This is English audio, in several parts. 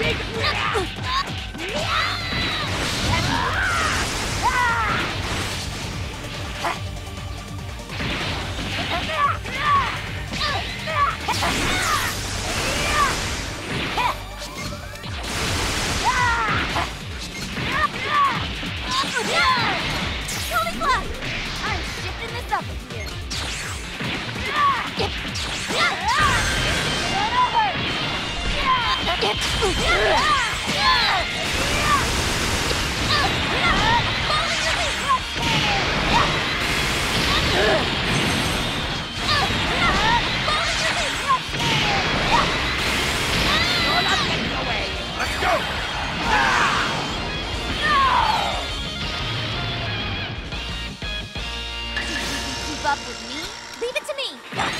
Tony Club! I'm shifting this up a gear. Up with me? Leave it to me.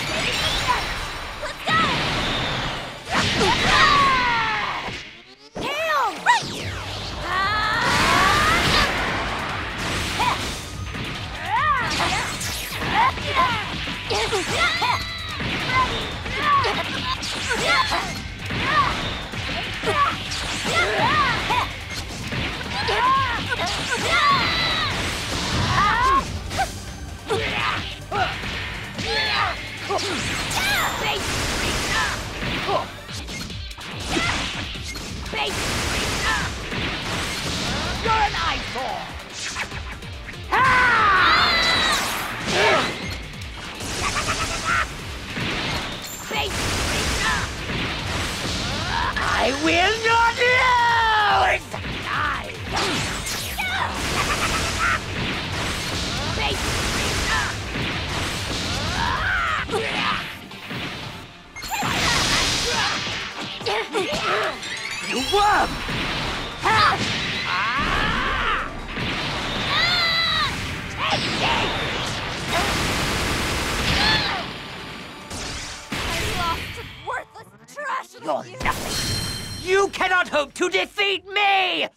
You're an eyesore! I will not lose! Die! You worm! I lost to worthless trash You're nothing! You cannot hope to defeat me!